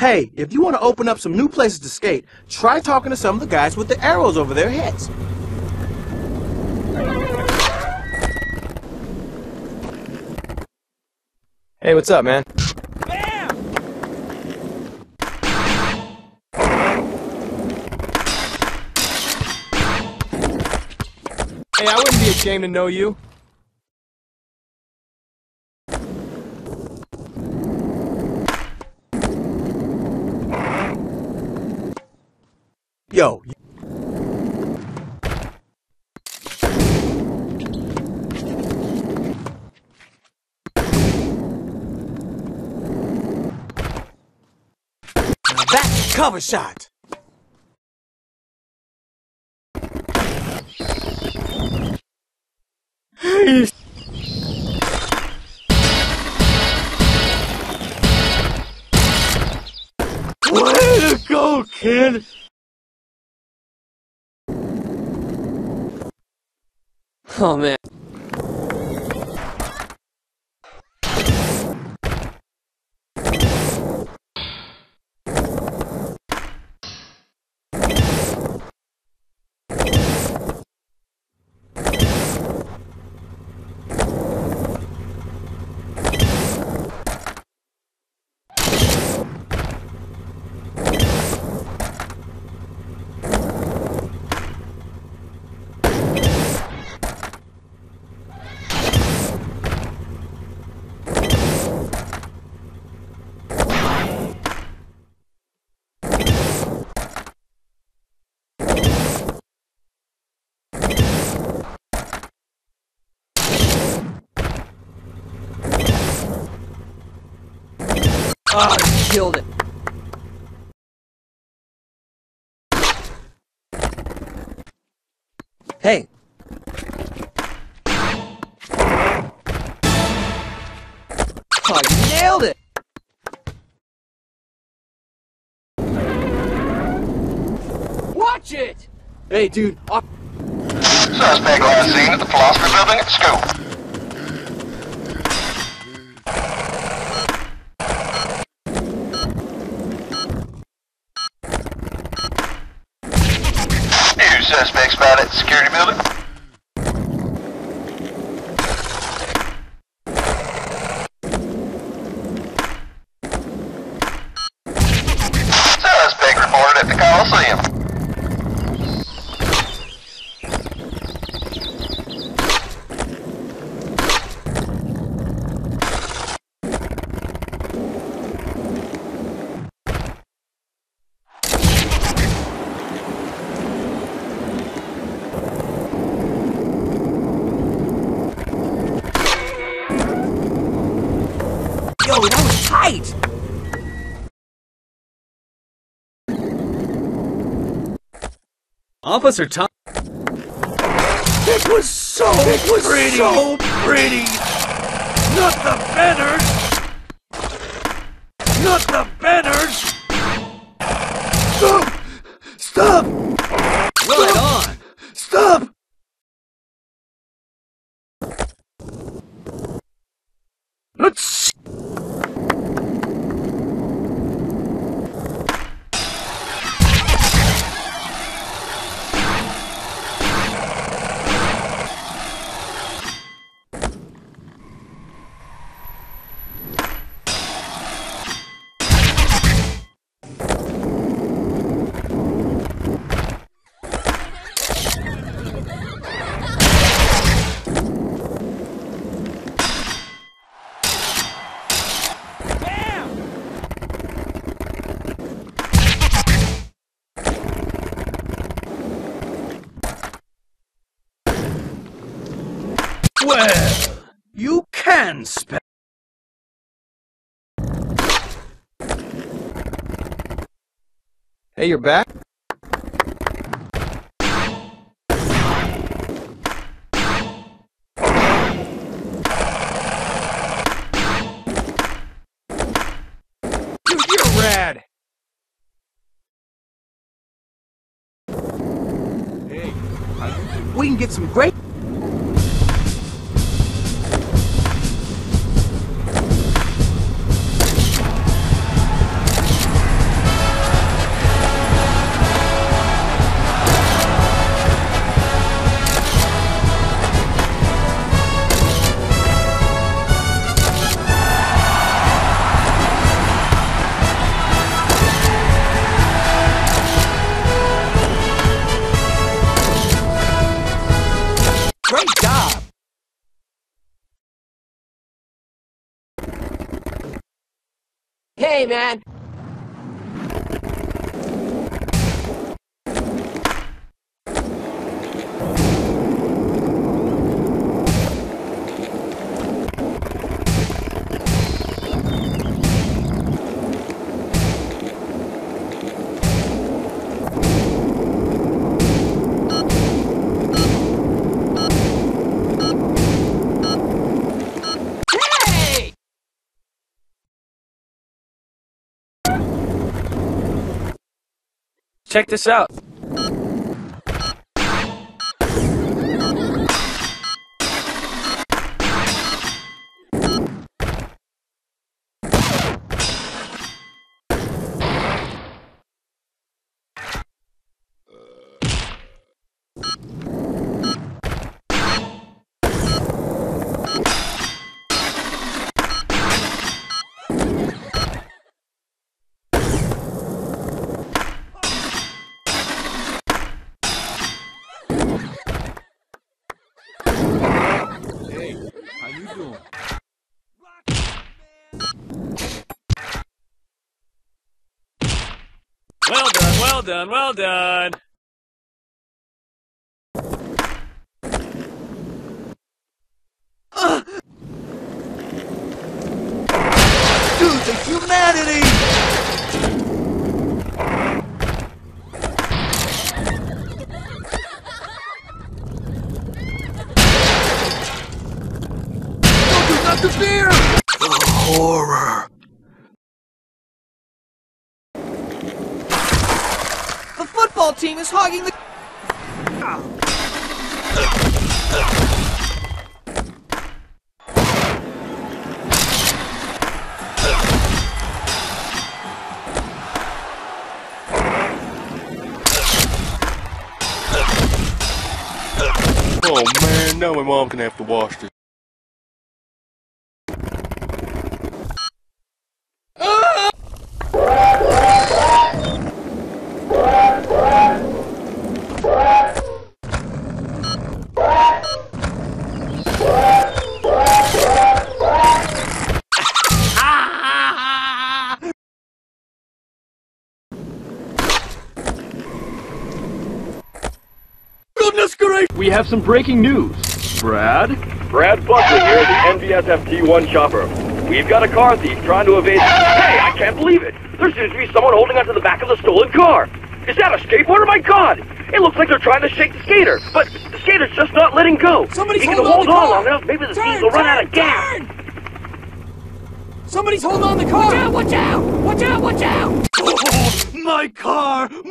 Hey, if you want to open up some new places to skate, try talking to some of the guys with the arrows over their heads. Hey, what's up, man? Hey, I wouldn't be ashamed to know you. Now that's cover shot. Way to go, kid! Oh, man. Oh, killed it. Hey. Oh, you nailed it! Watch it! Hey, dude, Suspect last seen at the philosophy building at the school. New suspect spotted at the security building. Suspect reported at the Coliseum. Yo, that was tight! Officer Tom. It was so it was pretty. so pretty. Not the banners. Well, you can spell. Hey, you're back? Dude, you're rad. Hey, we can get some great. Hey, man. Check this out. Doing? Well done, well done, well done. Dude, the humanity! Don't do not the beer! Horror. The football team is hogging the. Oh man, now my mom's gonna have to wash this. We have some breaking news. Brad? Brad Buckley here, the NVSF T1 chopper. We've got a car thief trying to evade. Hey, I can't believe it! There seems to be someone holding onto the back of the stolen car. Is that a skateboarder? My God! It looks like they're trying to shake the skater, but the skater's just not letting go. Somebody's holding on hold the on car. long enough, maybe the Turn, thief will run out of turn, gas. turn! Somebody's holding on the car! Watch out, watch out! Watch out, watch out! Oh, my car! My